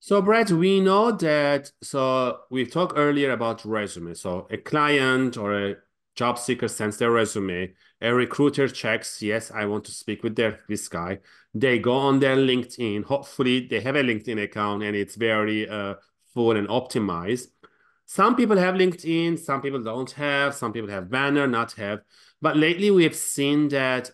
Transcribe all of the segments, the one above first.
So, Brad, we know that. So, we talked earlier about resume. So, a client or a job seeker sends their resume. A recruiter checks, yes, I want to speak with their, this guy. They go on their LinkedIn. Hopefully, they have a LinkedIn account and it's very uh, full and optimized. Some people have LinkedIn, some people don't have, some people have banner, not have. But lately, we have seen that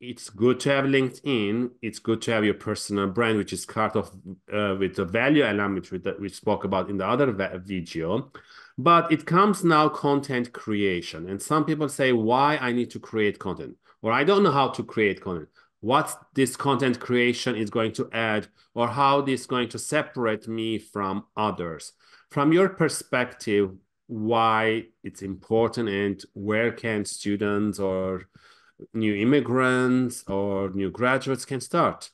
it's good to have LinkedIn. It's good to have your personal brand, which is part of uh, with the value element which we spoke about in the other video. But it comes now content creation. And some people say, why I need to create content? Or I don't know how to create content. What this content creation is going to add or how this is going to separate me from others. From your perspective, why it's important and where can students or new immigrants or new graduates can start?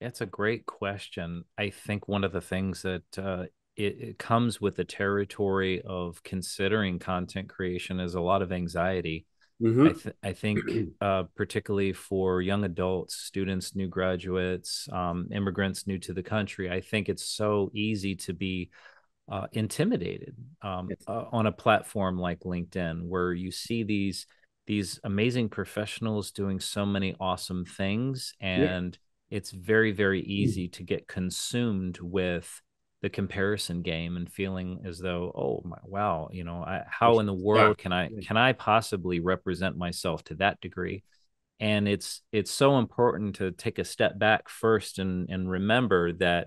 That's a great question. I think one of the things that uh, it, it, comes with the territory of considering content creation is a lot of anxiety. Mm-hmm. I, th- I, think, uh, particularly for young adults, students, new graduates, um, immigrants new to the country, I think it's so easy to be uh, intimidated um, yes. uh, on a platform like LinkedIn, where you see these these amazing professionals doing so many awesome things and yeah. it's very very mm. easy to get consumed with the comparison game and feeling as though oh my wow you know I, how in the world can i can i possibly represent myself to that degree and it's it's so important to take a step back first and and remember that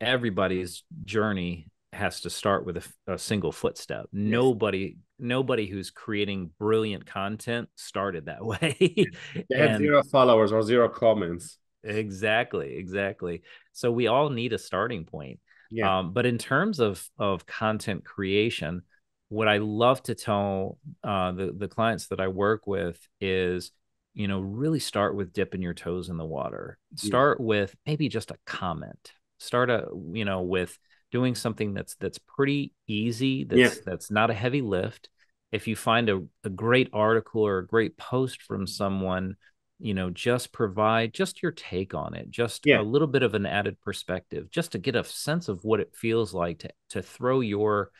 everybody's journey has to start with a, a single footstep. Yes. Nobody, nobody who's creating brilliant content started that way. they had zero followers or zero comments. Exactly, exactly. So we all need a starting point. Yeah. Um, but in terms of of content creation, what I love to tell uh, the the clients that I work with is, you know, really start with dipping your toes in the water. Start yeah. with maybe just a comment. Start a you know with doing something that's that's pretty easy that's yeah. that's not a heavy lift if you find a, a great article or a great post from someone you know just provide just your take on it just yeah. a little bit of an added perspective just to get a sense of what it feels like to to throw your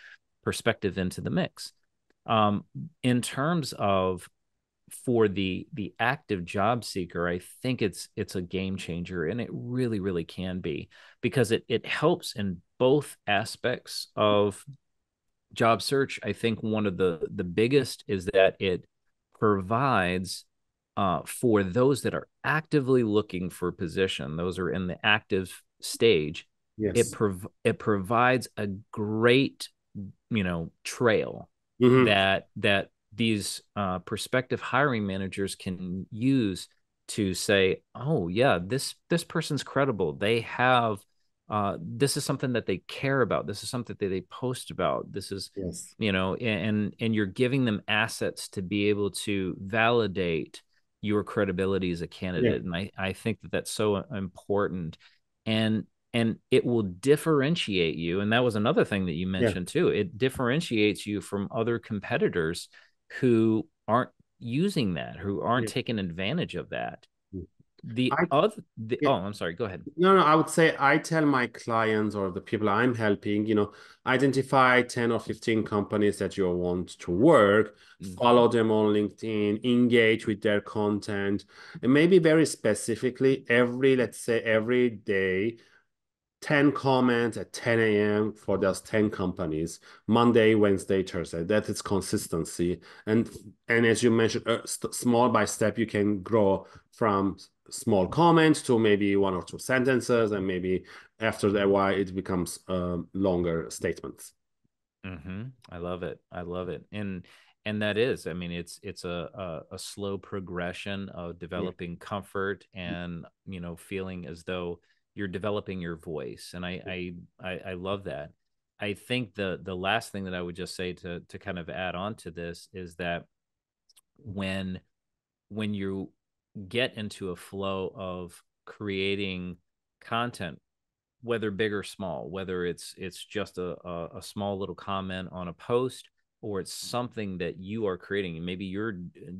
perspective into the mix um, in terms of for the the active job seeker i think it's it's a game changer and it really really can be because it it helps in both aspects of job search i think one of the the biggest is that it provides uh, for those that are actively looking for position those are in the active stage yes. it prov- it provides a great you know trail mm-hmm. that that these uh, prospective hiring managers can use to say, "Oh, yeah, this this person's credible. They have uh, this is something that they care about. This is something that they post about. This is, yes. you know, and and you're giving them assets to be able to validate your credibility as a candidate. Yeah. And I I think that that's so important. And and it will differentiate you. And that was another thing that you mentioned yeah. too. It differentiates you from other competitors who aren't using that, who aren't yeah. taking advantage of that. The I, other, the, yeah. oh, I'm sorry. Go ahead. No, no. I would say I tell my clients or the people I'm helping, you know, identify ten or fifteen companies that you want to work, mm-hmm. follow them on LinkedIn, engage with their content, and maybe very specifically every, let's say, every day 10 comments at 10 a.m. for those 10 companies, Monday, Wednesday, Thursday. That is consistency. And and as you mentioned, uh, small by step, you can grow from small comments to maybe one or two sentences, and maybe after that, why it becomes uh, longer statements. Mm-hmm. I love it. I love it. And and that is, I mean, it's it's a a, a slow progression of developing yeah. comfort and you know feeling as though you're developing your voice and I, I i love that. I think the the last thing that i would just say to to kind of add on to this is that when when you get into a flow of creating content whether big or small whether it's it's just a, a, a small little comment on a post or it's something that you are creating maybe you're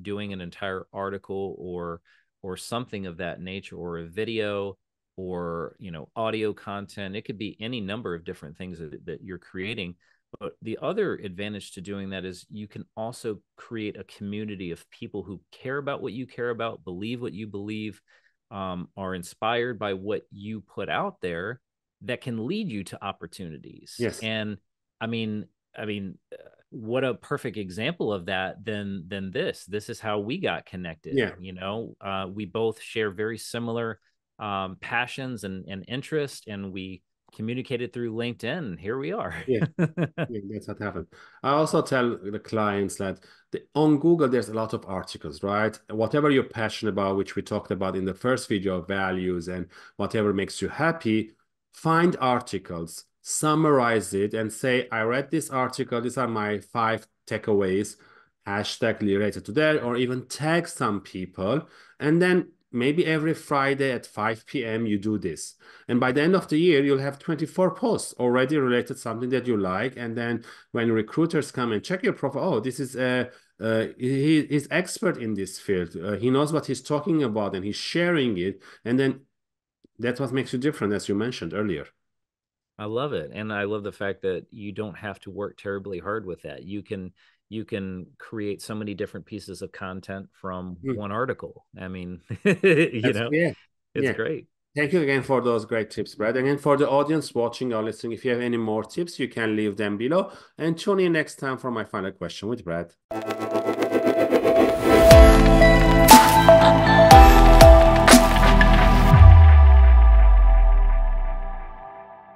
doing an entire article or or something of that nature or a video or you know audio content it could be any number of different things that, that you're creating but the other advantage to doing that is you can also create a community of people who care about what you care about believe what you believe um, are inspired by what you put out there that can lead you to opportunities. Yes. And i mean i mean uh, what a perfect example of that than than this. This is how we got connected yeah. you know? Uh, we both share very similar um, passions and, and interest and we communicated through linkedin here we are yeah. yeah that's what happened i also tell the clients that the, on google there's a lot of articles right whatever you're passionate about which we talked about in the first video values and whatever makes you happy find articles summarize it and say, I read this article, these are my five takeaways, hashtag related to that, or even tag some people. And then maybe every Friday at 5 p.m. you do this. And by the end of the year, you'll have 24 posts already related something that you like. And then when recruiters come and check your profile, oh, this is a uh, he is expert in this field. Uh, he knows what he's talking about and he's sharing it. And then that's what makes you different, as you mentioned earlier. I love it. And I love the fact that you don't have to work terribly hard with that. You can you can create so many different pieces of content from mm. one article. I mean, you That's, know, yeah. it's yeah. great. Thank you again for those great tips, Brad. And for the audience watching or listening, if you have any more tips, you can leave them below. And tune in next time for my final question with Brad.